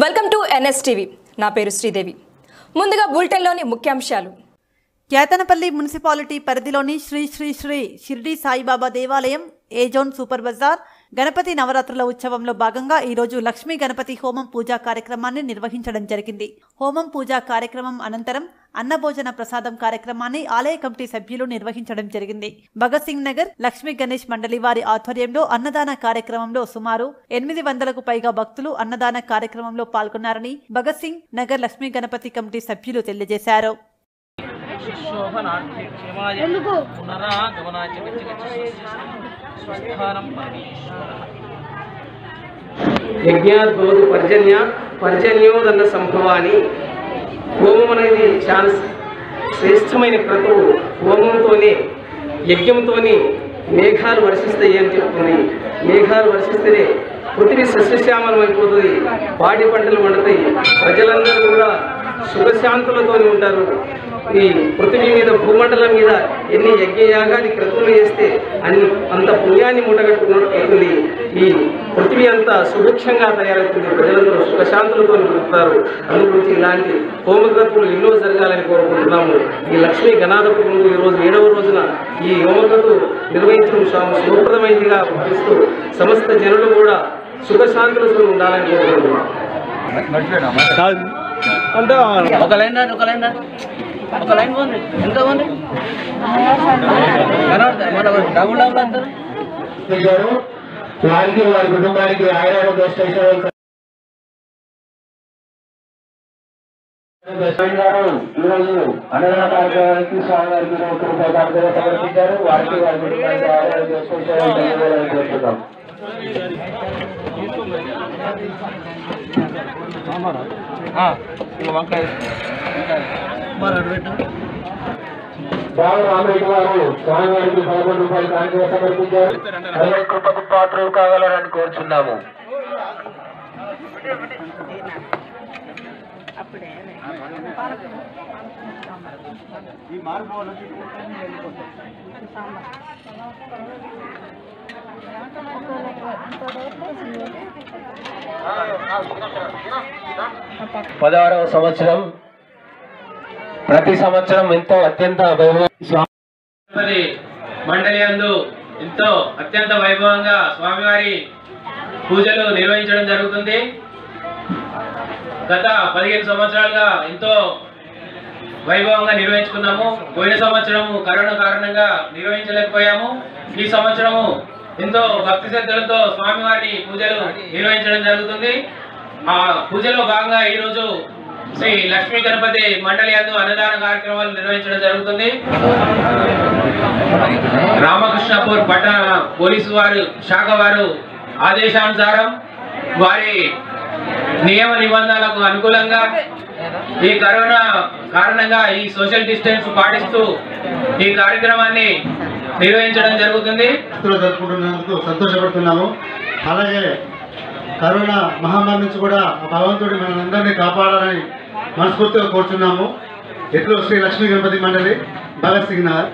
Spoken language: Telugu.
Welcome to NSTV. నా పేరు శ్రీదేవి. ముందుగా బులెటిన్లోని ముఖ్యాంశాలు. కేతనపల్లి మున్సిపాలిటీ పరిధిలోని శ్రీ శ్రీ శ్రీ షిర్డీ సాయిబాబా దేవాలయం A zone super bazaar Ganapati నవరాత్రుల ఉత్సవంలో భాగంగా ఈరోజు లక్ష్మీ గణపతి హోమం పూజా కార్యక్రమాన్ని నిర్వహించడం జరిగింది. హోమం పూజా కార్యక్రమం అనంతరం అన్నభోజన ప్రసాదం కార్యక్రమాన్ని ఆలయ కమిటీ సభ్యులు నిర్వహించడం జరిగింది. భగత్ సింగ్ నగర్ లక్ష్మీ గణేష్ మండలి వారి ఆధ్వర్యంలో అన్నదాన కార్యక్రమంలో సుమారు ఎనిమిది వందలకు పైగా భక్తులు అన్నదాన కార్యక్రమంలో పాల్గొన్నారని భగత్ సింగ్ నగర్ లక్ష్మీ గణపతి కమిటీ సభ్యులు తెలియజేశారు. యజ్ఞాద్భవతు పర్జన్య పర్జన్యోదన్న సంభవాన్ని హోమం అనేది చాలా శ్రేష్టమైన క్రతువు హోమంతోనే యజ్ఞంతోనే మేఘాలు వర్షిస్తాయి అని చెప్తుంది. మేఘాలు వర్షిస్తేనే పృథివీ సస్యశ్యామలం అయిపోతుంది. పాడి పంటలు వండుతాయి ప్రజలందరూ కూడా సుఖశాంతులతో ఉంటారు. ఈ పృథివీ మీద భూమండలం మీద ఎన్ని యజ్ఞయాగాది క్రతువులు చేస్తే అన్ని అంత పుణ్యాన్ని మూటగట్టుకున్నట్టు అవుతుంది ఈ పృథివీ అంతా సుభిక్షంగా తయారవుతుంది. ప్రజలందరూ సుఖశాంతులతో బతుకుతారు అందుగురించి ఇలాంటి హోమక్రతువులు ఎన్నో జరగాలని కోరుకుంటున్నాము. ఈ లక్ష్మీ గణాధపు ముందు ఈ రోజు ఏడవ రోజున ఈ హోమక్రతు నిర్వహించడం శుభప్రదమైనదిగా భావిస్తూ సమస్త జనులు కూడా సుఖశాంతులతో ఉండాలని కోరుకుంటున్నాం ఒక లైన్ ఒక లైన్ ఒక లైన్ పోండి. ఎంత పోండి? డబుల్ డబుల్ అంటారు వారికి వారి కుటుంబానికి ఆయన ఈరోజు అన్నదాన కార్యక్రమానికి సమర్పించారు వారికి వారి కుటుంబానికి కోరుతున్నాం వంకాయ రామరెడ్డి గారు పదకొండు సమర్పించారు. పాత్రలు కావాలని కోరుచున్నాము. పదహారవ సంవత్సరం ప్రతి సంవత్సరం ఎంతో అత్యంత వైభవం. మండలి అందు ఎంతో అత్యంత వైభవంగా స్వామివారి పూజలు నిర్వహించడం జరుగుతుంది. గత పదిహేను సంవత్సరాలుగా ఎంతో వైభవంగా నిర్వహించుకున్నాము. పోయిన సంవత్సరము కరోనా కారణంగా నిర్వహించలేకపోయాము. ఈ సంవత్సరము ఎంతో భక్తి శ్రద్ధలతో స్వామివారి పూజలు నిర్వహించడం జరుగుతుంది. ఆ పూజలో భాగంగా ఈరోజు శ్రీ లక్ష్మీ గణపతి మండలి అందు అన్నదాన కార్యక్రమాలు నిర్వహించడం జరుగుతుంది. రామకృష్ణపూర్ పట్టణ పోలీసు వారు శాఖ వారు ఆదేశానుసారం వారి నియమ నిబంధనలకు అనుకూలంగా ఈ కరోనా కారణంగా ఈ సోషల్ డిస్టెన్స్ పాటిస్తూ ఈ కార్యక్రమాన్ని నిర్వహించడం జరుగుతుంది. జరుపుకుంటున్నందుకు సంతోషపడుతున్నాము. అలాగే కరోనా మహమ్మారి నుంచి కూడా భగవంతుడు మనందరినీ కాపాడాలని మనస్ఫూర్తిగా కోరుతున్నాము ఎట్లు శ్రీ లక్ష్మీ గణపతి మండలి? భగత్ సింగ్ నగర్